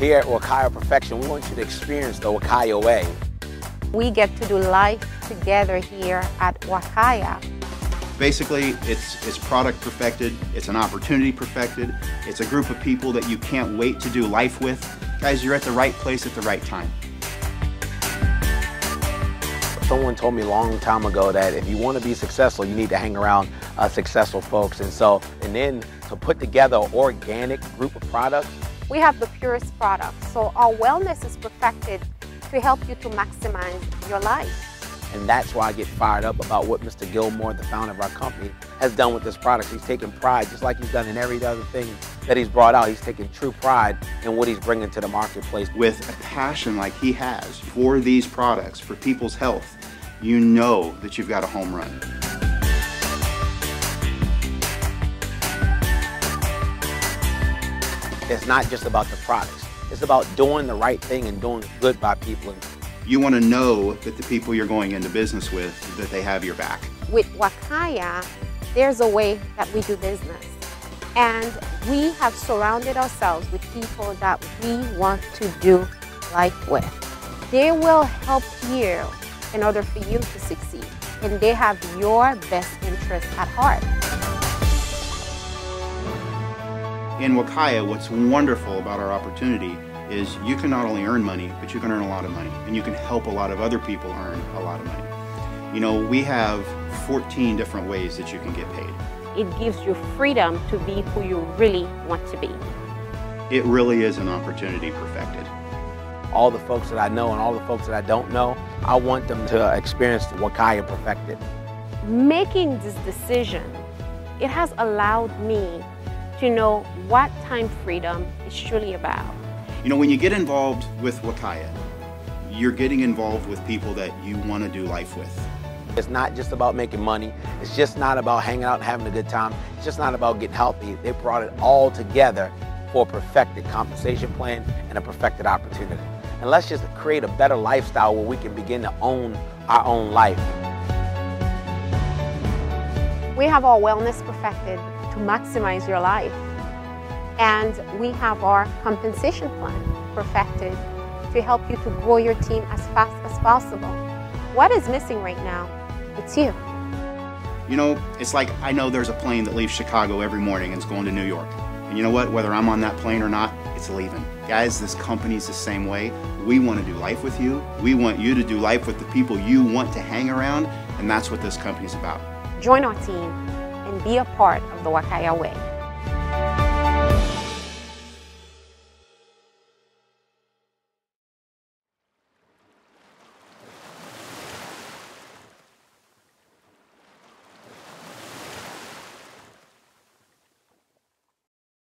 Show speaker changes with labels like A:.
A: Here at Wakaya Perfection, we want you to experience the Wakaya way.
B: We get to do life together here at Wakaya.
C: Basically, it's, it's product perfected, it's an opportunity perfected, it's a group of people that you can't wait to do life with. Guys, you're at the right place at the right time.
A: Someone told me a long time ago that if you want to be successful, you need to hang around uh, successful folks. And so, and then to put together an organic group of products.
B: We have the purest products, so our wellness is perfected to help you to maximize your life.
A: And that's why I get fired up about what Mr. Gilmour, the founder of our company, has done with this product. He's taken pride, just like he's done in every other thing that he's brought out. He's taken true pride in what he's bringing to the marketplace.
C: With a passion like he has for these products, for people's health, you know that you've got a home run.
A: It's not just about the products. It's about doing the right thing and doing good by people
C: you want to know that the people you're going into business with, that they have your back.
B: With Wakaya, there's a way that we do business. And we have surrounded ourselves with people that we want to do life with. They will help you in order for you to succeed. And they have your best interest at heart.
C: In Wakaya, what's wonderful about our opportunity is you can not only earn money, but you can earn a lot of money, and you can help a lot of other people earn a lot of money. You know, we have 14 different ways that you can get paid.
B: It gives you freedom to be who you really want to be.
C: It really is an opportunity perfected.
A: All the folks that I know and all the folks that I don't know, I want them to experience Wakaya perfected.
B: Making this decision, it has allowed me to know what time freedom is truly about.
C: You know, when you get involved with Wakaya, you're getting involved with people that you want to do life with.
A: It's not just about making money. It's just not about hanging out and having a good time. It's just not about getting healthy. They brought it all together for a perfected compensation plan and a perfected opportunity. And let's just create a better lifestyle where we can begin to own our own life.
B: We have our wellness perfected to maximize your life. And we have our compensation plan perfected to help you to grow your team as fast as possible. What is missing right now? It's you.
C: You know, it's like I know there's a plane that leaves Chicago every morning and is going to New York. And you know what? Whether I'm on that plane or not, it's leaving. Guys, this company's the same way. We want to do life with you. We want you to do life with the people you want to hang around, and that's what this company's about.
B: Join our team and be a part of the Wakaya Way.